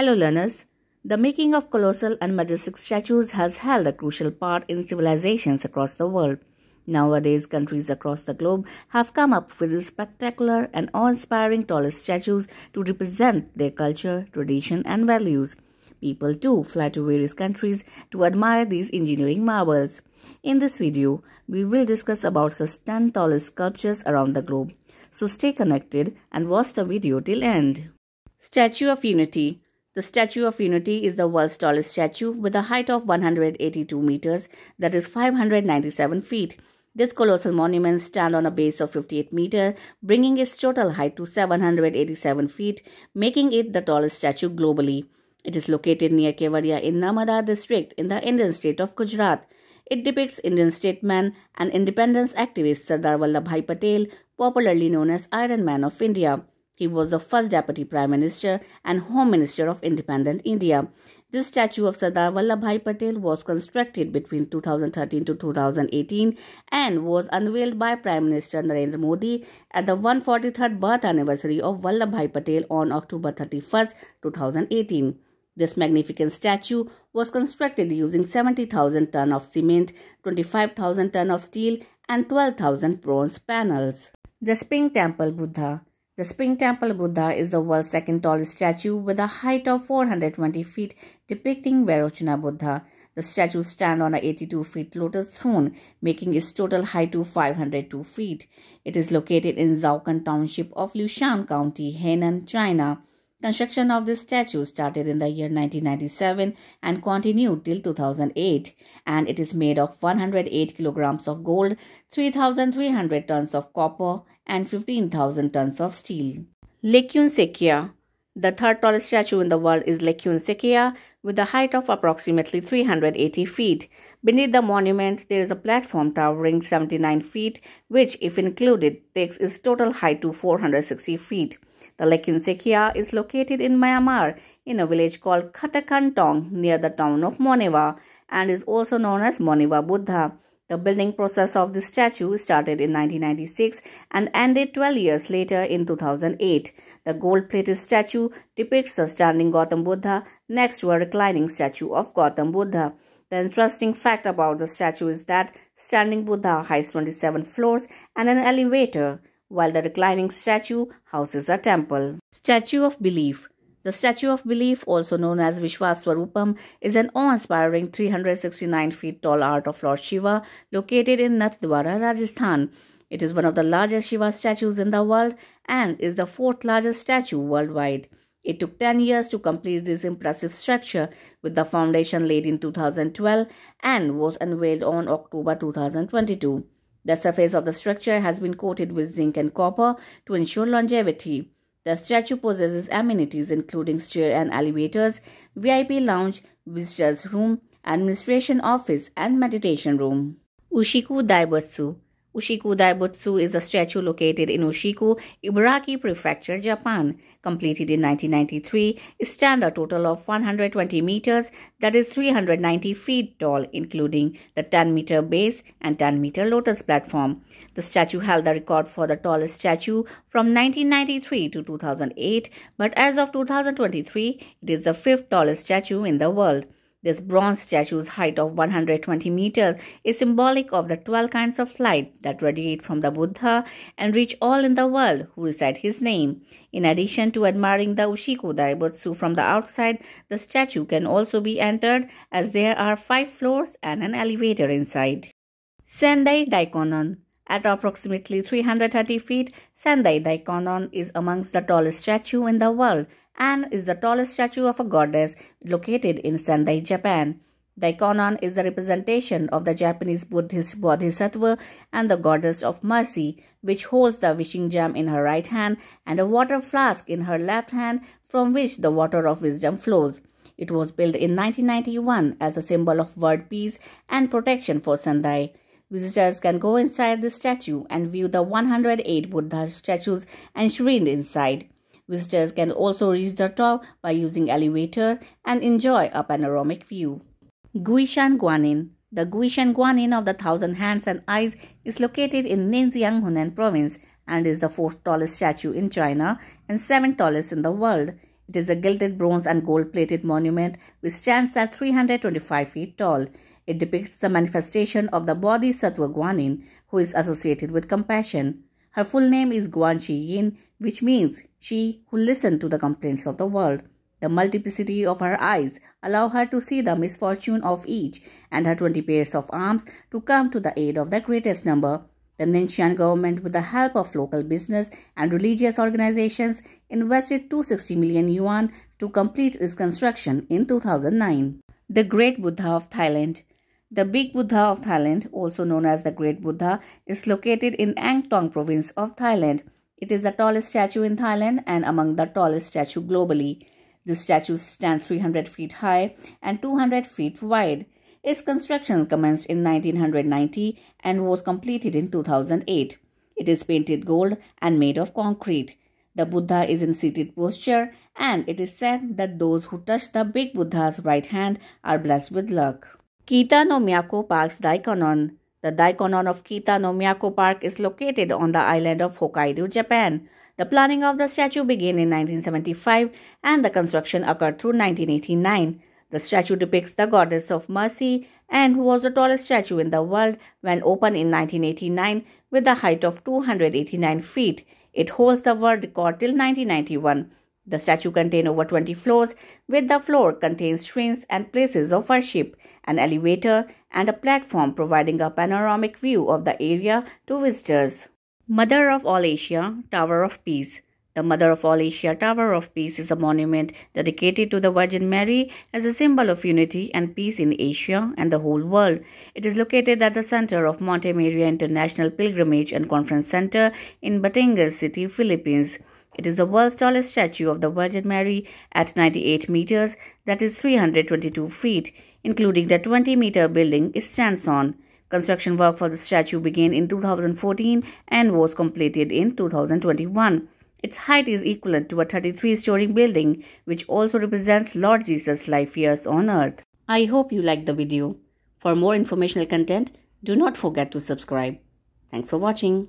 Hello learners. The making of colossal and majestic statues has held a crucial part in civilizations across the world. Nowadays, countries across the globe have come up with spectacular and awe-inspiring tallest statues to represent their culture, tradition and values. People too fly to various countries to admire these engineering marvels. In this video, we will discuss about such 10 tallest sculptures around the globe. So stay connected and watch the video till end. Statue of Unity the Statue of Unity is the world's tallest statue with a height of 182 meters, that is 597 feet. This colossal monument stands on a base of 58 meters, bringing its total height to 787 feet, making it the tallest statue globally. It is located near Kevadia in Narmada district in the Indian state of Gujarat. It depicts Indian statesman and independence activist Sardar Vallabhbhai Patel, popularly known as Iron Man of India. He was the first Deputy Prime Minister and Home Minister of independent India. This statue of Sardar Vallabhbhai Patel was constructed between 2013 to 2018 and was unveiled by Prime Minister Narendra Modi at the 143rd birth anniversary of Vallabhbhai Patel on October 31, 2018. This magnificent statue was constructed using 70,000 ton of cement, 25,000 ton of steel and 12,000 bronze panels. The Spring Temple Buddha the Spring Temple Buddha is the world's second tallest statue with a height of 420 feet depicting Vairocana Buddha. The statue stands on a 82 feet lotus throne, making its total height to 502 feet. It is located in Zhaocun Township of Lushan County, Henan, China. Construction of this statue started in the year 1997 and continued till 2008 and it is made of 108 kilograms of gold, 3300 tons of copper and 15,000 tons of steel. Laykyun Sekkya The third tallest statue in the world is Laykyun Sekkya with a height of approximately 380 feet. Beneath the monument, there is a platform towering 79 feet, which, if included, takes its total height to 460 feet. The Laykyun Sekkya is located in Myanmar in a village called Khatakantong near the town of Monywa and is also known as Monywa Buddha. The building process of the statue started in 1996 and ended 12 years later in 2008. The gold-plated statue depicts a standing Gautam Buddha next to a reclining statue of Gautam Buddha. The interesting fact about the statue is that standing Buddha has 27 floors and an elevator, while the reclining statue houses a temple. Statue of Belief the Statue of Belief, also known as Vishwaswarupam, is an awe-inspiring 369 feet tall art of Lord Shiva located in Nathdwara, Rajasthan. It is one of the largest Shiva statues in the world and is the fourth largest statue worldwide. It took 10 years to complete this impressive structure with the foundation laid in 2012 and was unveiled on October 2022. The surface of the structure has been coated with zinc and copper to ensure longevity. The statue possesses amenities including stair and elevators, VIP lounge, visitors room, administration office and meditation room. Ushiku Daibutsu Ushiku Daibutsu is a statue located in Ushiku, Ibaraki Prefecture, Japan. Completed in 1993, it stands a total of 120 meters, that is 390 feet tall, including the 10 meter base and 10 meter lotus platform. The statue held the record for the tallest statue from 1993 to 2008, but as of 2023, it is the fifth tallest statue in the world. This bronze statue's height of 120 meters is symbolic of the 12 kinds of light that radiate from the Buddha and reach all in the world who recite his name. In addition to admiring the Ushiku Daibutsu from the outside, the statue can also be entered as there are five floors and an elevator inside. Sendai Daikannon At approximately 330 feet, Sendai Daikannon is amongst the tallest statue in the world and is the tallest statue of a goddess located in Sendai, Japan. Daikannon is the representation of the Japanese Buddhist Bodhisattva and the goddess of mercy, which holds the wishing gem in her right hand and a water flask in her left hand from which the water of wisdom flows. It was built in 1991 as a symbol of world peace and protection for Sendai. Visitors can go inside the statue and view the 108 Buddha statues enshrined inside. Visitors can also reach the top by using elevator and enjoy a panoramic view. Guishan Guanyin The Guishan Guanyin of the Thousand Hands and Eyes is located in Ningxiang Hunan province and is the fourth tallest statue in China and seventh tallest in the world. It is a gilded bronze and gold plated monument which stands at 325 feet tall. It depicts the manifestation of the Bodhisattva Guanyin, who is associated with compassion. Her full name is Guan Shi Yin, which means she who listened to the complaints of the world. The multiplicity of her eyes allow her to see the misfortune of each and her 20 pairs of arms to come to the aid of the greatest number. The Ningxiang government, with the help of local business and religious organizations, invested 260 million yuan to complete its construction in 2009. The Great Buddha of Thailand The Big Buddha of Thailand, also known as the Great Buddha, is located in Ang Thong province of Thailand. It is the tallest statue in Thailand and among the tallest statue globally. The statue stands 300 feet high and 200 feet wide. Its construction commenced in 1990 and was completed in 2008. It is painted gold and made of concrete. The Buddha is in seated posture and it is said that those who touch the big Buddha's right hand are blessed with luck. Kita no Miyako Park's Daikannon The Daikannon of Kita no Miyako Park is located on the island of Hokkaido, Japan. The planning of the statue began in 1975 and the construction occurred through 1989. The statue depicts the goddess of mercy and was the tallest statue in the world when opened in 1989 with a height of 289 feet. It holds the world record till 1991. The statue contains over 20 floors, with the floor contains shrines and places of worship, an elevator, and a platform providing a panoramic view of the area to visitors. Mother of all Asia, Tower of Peace the Mother of all Asia Tower of Peace is a monument dedicated to the Virgin Mary as a symbol of unity and peace in Asia and the whole world. It is located at the center of Monte Maria International Pilgrimage and Conference Center in Batangas City, Philippines. It is the world's tallest statue of the Virgin Mary at 98 meters, that is 322 feet, including the 20 meter building it stands on. Construction work for the statue began in 2014 and was completed in 2021. Its height is equivalent to a 33-story building, which also represents Lord Jesus' life years on earth. I hope you liked the video. For more informational content, do not forget to subscribe. Thanks for watching.